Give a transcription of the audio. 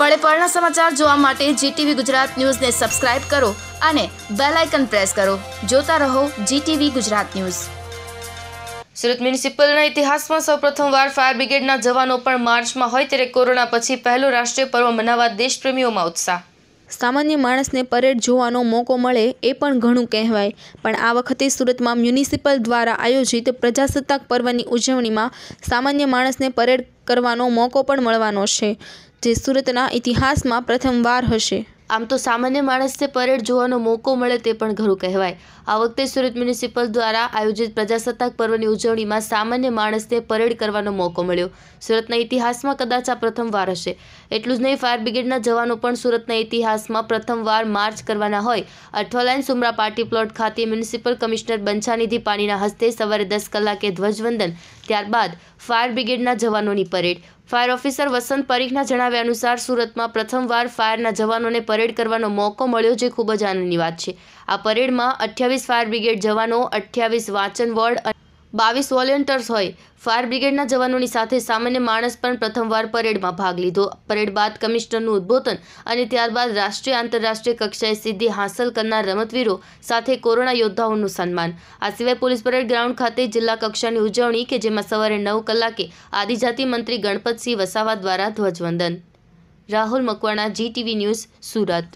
પળે પળના સમાચાર જોવા માટે જીટીવી ગુજરાત ન્યૂઝને સબસ્ક્રાઇબ કરો અને બેલ આઇકન પ્રેસ કરો. જોતા રહો જીટીવી ગુજરાત ન્યૂઝ. સુરત મ્યુનિસિપલના ઇતિહાસમાં સૌપ્રથમવાર ફાયર બ્રિગેડના જવાનો પણ માર્ચમાં હોય ત્યારે કોરોના પછી પહેલો રાષ્ટ્રીય પર્વ મનાવવા દેશપ્રેમીઓમાં ઉત્સાહ. સામાન્ય માણસને પરેડ જોવાનો મોકો મળે એ પણ ઘણું કહેવાય. પણ આ વખતે સુરતમાં મ્યુનિસિપલ દ્વારા આયોજિત પ્રજાસત્તાક પર્વની ઉજવણીમાં સામાન્ય માણસને પરેડ કરવાનો મોકો પણ મળવાનો છે. જે સુરતના ઇતિહાસમાં પ્રથમવાર હશે. આમ તો સામાન્ય માણસને પરેડ જોવાનો મોકો મળે તે પણ ઘરું કહેવાય. આ વખતે સુરત મ્યુનિસિપલ દ્વારા આયોજિત પ્રજાસત્તાક પર્વની ઉજવણીમાં સામાન્ય માણસને પરેડ કરવાનો મોકો મળ્યો. સુરતના ઇતિહાસમાં કદાચ આ પ્રથમવાર હશે. એટલું જ નહીં, ફાયર બ્રિગેડના જવાનો પણ સુરતના ઇતિહાસમાં પ્રથમવાર માર્ચ કરવાના હોય. અઠવાલાઈન સુમરા પાર્ટી પ્લોટ ખાતે મ્યુનિસિપલ કમિશનર બંછાનિધિ પાણીના હસ્તે સવારે દસ કલાકે ધ્વજવંદન ત્યારબાદ ફાયર બ્રિગેડના જવાનોની પરેડ. ફાયર ઓફિસર વસંત પરીખના જણાવ્યા અનુસાર સુરતમાં પ્રથમવાર ફાયરના જવાનોને પરેડ કરવાનો મોકો મળ્યો જે ખૂબ જ આનંદની વાત છે. આ પરેડમાં અઠ્યાવીસ ફાયર બ્રિગેડ જવાનો, અઠ્યાવીસ વાંચન વોર્ડ બાવીસ વોલેન્ટર્સ હોય. ફાયર બ્રિગેડના જવાનોની સાથે સામાન્ય માણસ પણ પ્રથમવાર પરેડમાં ભાગ લીધો. પરેડ બાદ કમિશનરનું ઉદ્બોધન અને ત્યારબાદ રાષ્ટ્રીય આંતરરાષ્ટ્રીય કક્ષાએ સિદ્ધિ હાંસલ કરનાર રમતવીરો સાથે કોરોના યોદ્ધાઓનું સન્માન. આ સિવાય પોલીસ પરેડ ગ્રાઉન્ડ ખાતે જિલ્લા કક્ષાની ઉજવણી કે જેમાં સવારે નવ કલાકે આદિજાતિ મંત્રી ગણપતસિંહ વસાવા દ્વારા ધ્વજવંદન. Rahul Makwana GTV news, Surat.